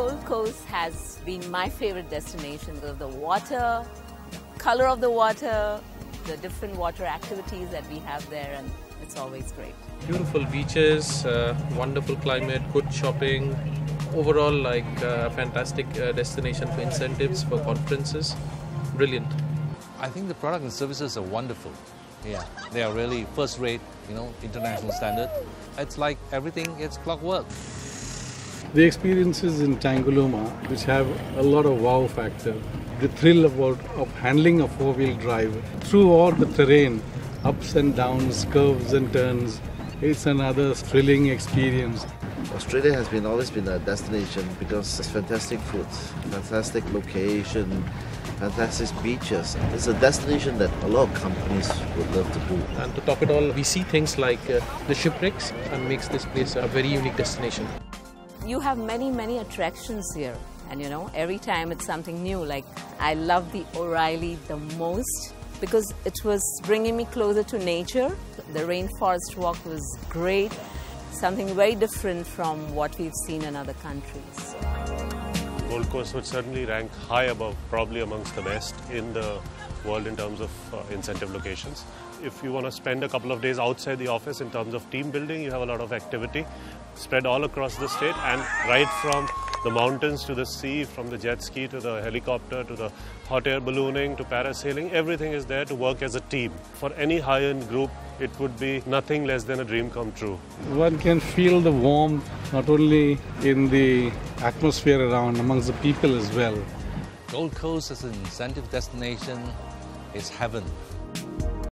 Gold Coast has been my favorite destination because of the water, color of the water, the different water activities that we have there, and it's always great. Beautiful beaches, uh, wonderful climate, good shopping. Overall, like a uh, fantastic uh, destination for incentives, for conferences. Brilliant. I think the product and services are wonderful. Yeah, they are really first rate, you know, international standard. It's like everything, it's clockwork. The experiences in Tangalooma, which have a lot of wow factor, the thrill about of handling a four-wheel drive through all the terrain, ups and downs, curves and turns, it's another thrilling experience. Australia has been always been a destination because it's fantastic food, fantastic location, fantastic beaches. It's a destination that a lot of companies would love to do. And to top it all, we see things like uh, the shipwrecks and makes this place a very unique destination. You have many, many attractions here. And you know, every time it's something new. Like, I love the O'Reilly the most because it was bringing me closer to nature. The rainforest walk was great, something very different from what we've seen in other countries. Gold Coast would certainly rank high above, probably amongst the best in the world in terms of uh, incentive locations. If you want to spend a couple of days outside the office in terms of team building, you have a lot of activity spread all across the state and right from the mountains to the sea, from the jet ski to the helicopter to the hot air ballooning to parasailing, everything is there to work as a team. For any high-end group, it would be nothing less than a dream come true. One can feel the warmth not only in the atmosphere around, amongst the people as well. Gold Coast as an incentive destination is heaven